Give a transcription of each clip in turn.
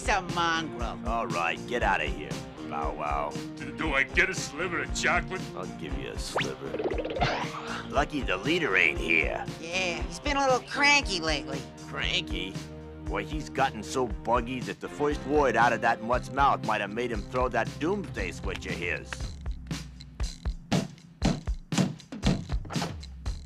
He's a mongrel. All right, get out of here, Bow Wow. Do, do I get a sliver of chocolate? I'll give you a sliver. Lucky the leader ain't here. Yeah, he's been a little cranky lately. Cranky? Boy, he's gotten so buggy that the first word out of that mutt's mouth might have made him throw that doomsday switch of his.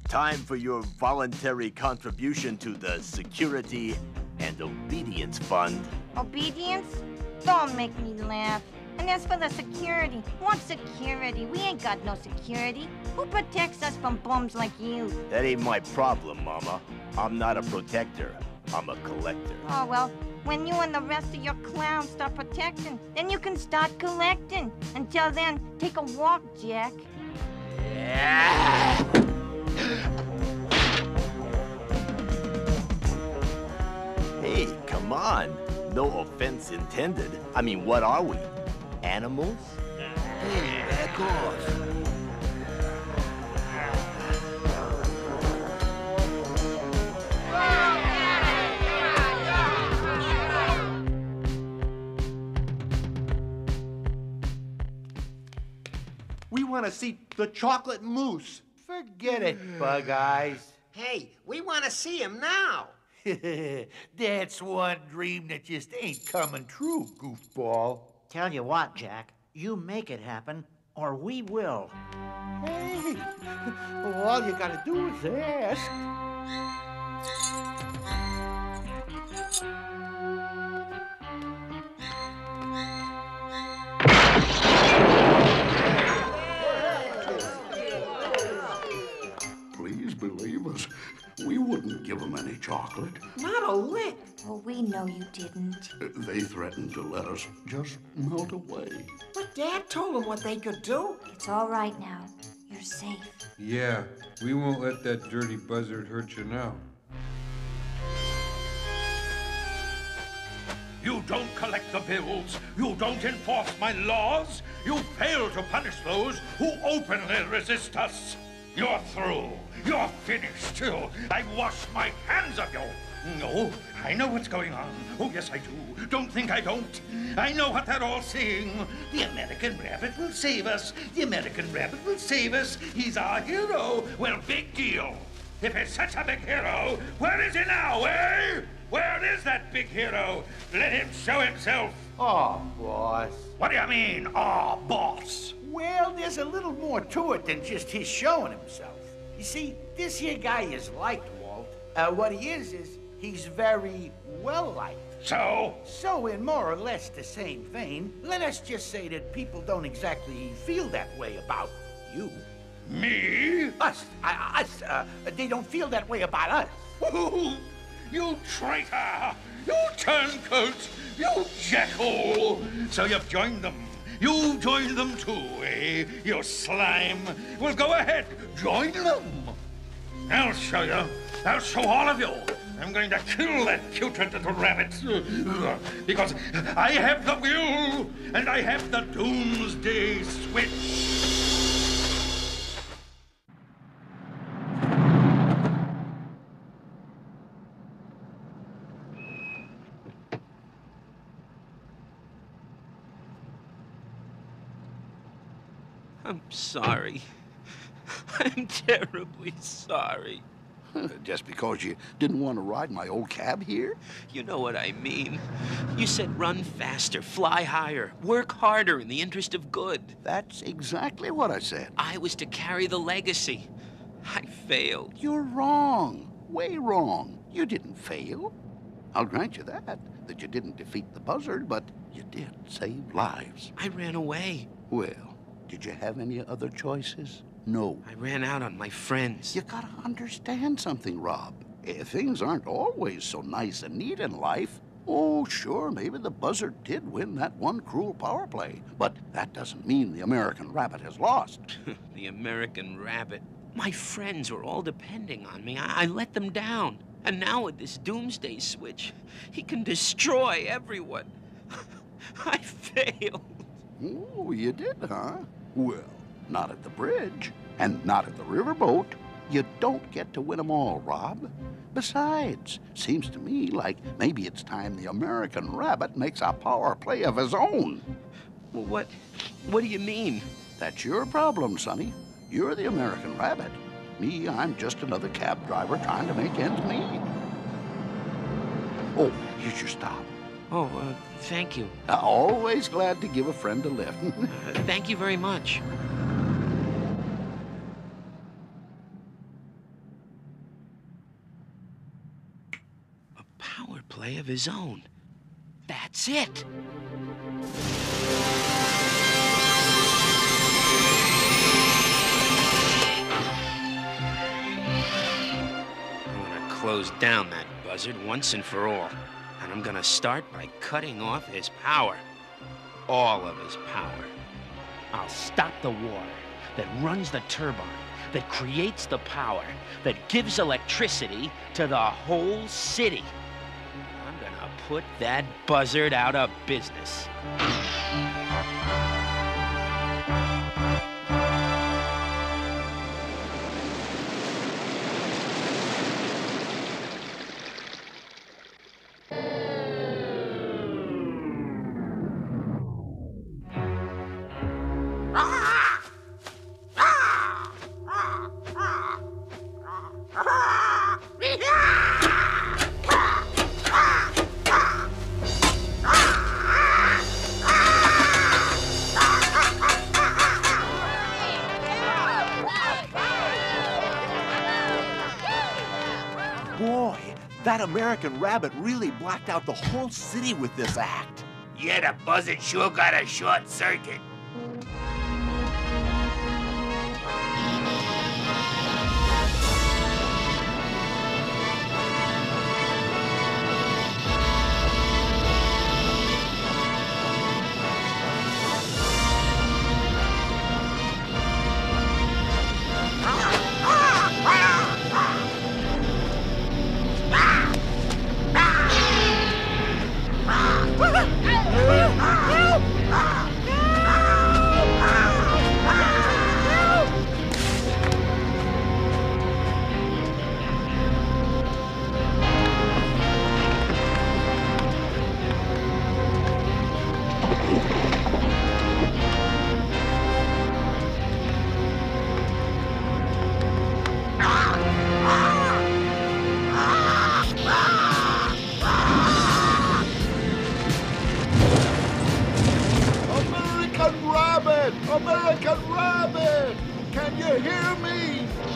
Time for your voluntary contribution to the Security and Obedience Fund. Obedience? Don't make me laugh. And as for the security, what security? We ain't got no security. Who protects us from bums like you? That ain't my problem, Mama. I'm not a protector. I'm a collector. Oh, well, when you and the rest of your clowns start protecting, then you can start collecting. Until then, take a walk, Jack. Hey, come on. No offense intended. I mean, what are we? Animals? Hey, back off. We want to see the chocolate mousse. Forget it, Bug Eyes. Hey, we want to see him now. That's one dream that just ain't coming true, goofball. Tell you what, Jack, you make it happen, or we will. Hey, well, all you gotta do is ask. Give them any chocolate. Not a lick. Oh, we know you didn't. Uh, they threatened to let us just melt away. But Dad told them what they could do. It's all right now. You're safe. Yeah, we won't let that dirty buzzard hurt you now. You don't collect the bills. You don't enforce my laws. You fail to punish those who openly resist us. You're through. Finished. too. I wash my hands of you. No, I know what's going on. Oh, yes, I do. Don't think I don't. I know what they're all saying. The American Rabbit will save us. The American Rabbit will save us. He's our hero. Well, big deal. If he's such a big hero, where is he now, eh? Where is that big hero? Let him show himself. Oh, boss. What do you mean, aw, boss? Well, there's a little more to it than just his showing himself. You see, this here guy is liked, Walt. Uh, what he is, is he's very well liked. So? So, in more or less the same vein, let us just say that people don't exactly feel that way about you. Me? Us. I, us. Uh, they don't feel that way about us. You traitor! You turncoat! You jackal! So you've joined them. You've joined them too, eh? You slime. Well, go ahead. Join them. I'll show you. I'll show all of you. I'm going to kill that putrid little rabbit. Because I have the will and I have the doomsday switch. I'm sorry. I'm terribly sorry. Uh, just because you didn't want to ride my old cab here? You know what I mean. You said run faster, fly higher, work harder in the interest of good. That's exactly what I said. I was to carry the legacy. I failed. You're wrong. Way wrong. You didn't fail. I'll grant you that, that you didn't defeat the buzzard, but you did save lives. I ran away. Well, did you have any other choices? No. I ran out on my friends. You gotta understand something, Rob. Eh, Things aren't always so nice and neat in life. Oh, sure, maybe the buzzard did win that one cruel power play, but that doesn't mean the American rabbit has lost. the American rabbit. My friends were all depending on me. I, I let them down. And now with this doomsday switch, he can destroy everyone. I failed. Oh, you did, huh? Well, not at the bridge, and not at the riverboat. You don't get to win 'em all, Rob. Besides, seems to me like maybe it's time the American rabbit makes a power play of his own. Well, what, what do you mean? That's your problem, Sonny. You're the American rabbit. Me, I'm just another cab driver trying to make ends meet. Oh, here's your stop. Oh, uh, thank you. Always glad to give a friend a lift. Uh, thank you very much. A power play of his own. That's it. I'm gonna close down that buzzard once and for all. And I'm gonna start by cutting off his power. All of his power. I'll stop the water that runs the turbine, that creates the power, that gives electricity to the whole city. I'm gonna put that buzzard out of business. American rabbit really blacked out the whole city with this act. Yeah, the buzzard sure got a short circuit. Ah!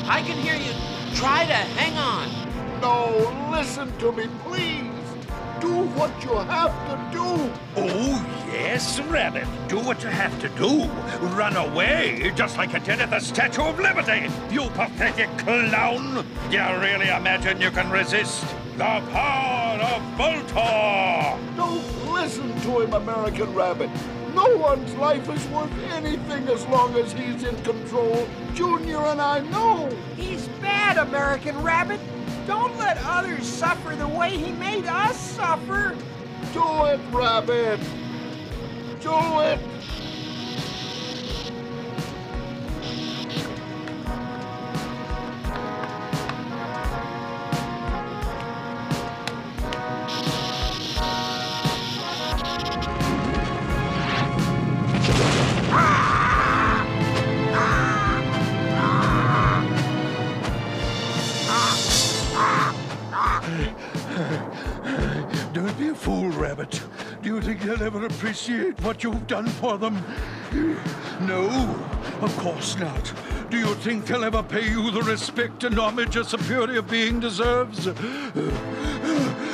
I can hear you. Try to hang on. No, listen to me, please. Do what you have to do. Oh, yes, Rabbit. Do what you have to do. Run away, just like you did at the Statue of Liberty. You pathetic clown. You really imagine you can resist the power of Vultor? Don't listen to him, American rabbit. No one's life is worth anything as long as he's in control. Junior and I know. He's bad, American Rabbit. Don't let others suffer the way he made us suffer. Do it, Rabbit. Do it. They'll ever appreciate what you've done for them? No, of course not. Do you think they'll ever pay you the respect and homage a superior being deserves?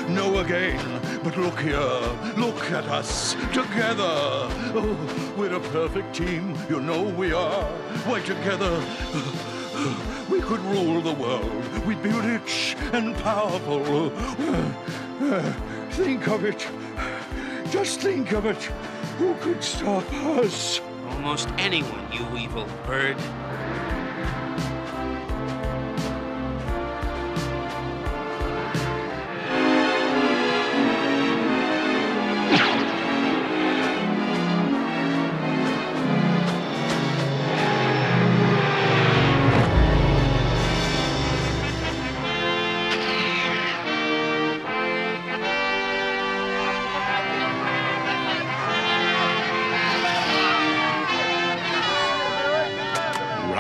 No again. But look here. Look at us. Together. Oh, we're a perfect team. You know we are. Why, together. We could rule the world. We'd be rich and powerful. Think of it. Just think of it. Who could stop us? Almost anyone, you evil bird.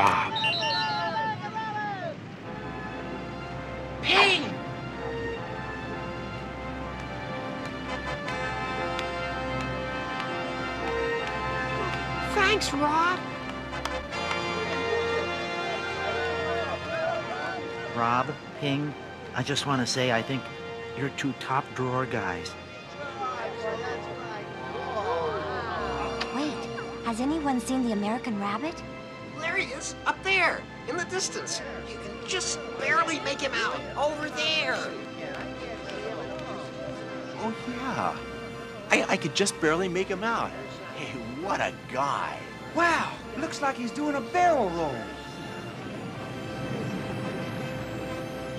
job. Ping! Thanks, Rob. Rob, Ping, I just want to say I think you're two top drawer guys. Wait, has anyone seen the American Rabbit? There he is, up there, in the distance. You can just barely make him out. Over there. Oh, yeah. I, I could just barely make him out. Hey, what a guy. Wow, looks like he's doing a barrel roll.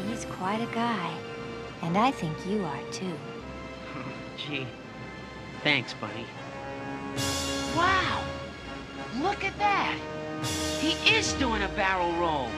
He's quite a guy. And I think you are too. Gee, thanks, buddy. Wow! Look at that! He is doing a barrel roll.